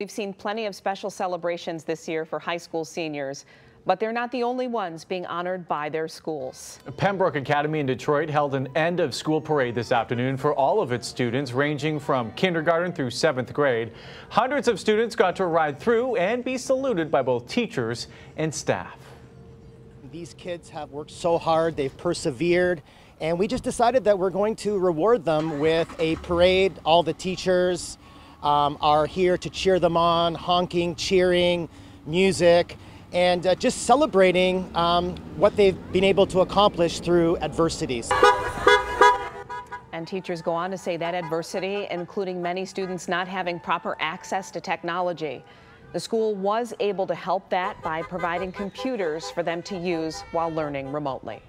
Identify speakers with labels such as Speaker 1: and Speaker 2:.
Speaker 1: We've seen plenty of special celebrations this year for high school seniors, but they're not the only ones being honored by their schools.
Speaker 2: Pembroke Academy in Detroit held an end of school parade this afternoon for all of its students ranging from kindergarten through seventh grade. Hundreds of students got to ride through and be saluted by both teachers and staff.
Speaker 3: These kids have worked so hard, they've persevered, and we just decided that we're going to reward them with a parade. All the teachers, um, are here to cheer them on, honking, cheering, music, and uh, just celebrating um, what they've been able to accomplish through adversities.
Speaker 1: And teachers go on to say that adversity, including many students not having proper access to technology. The school was able to help that by providing computers for them to use while learning remotely.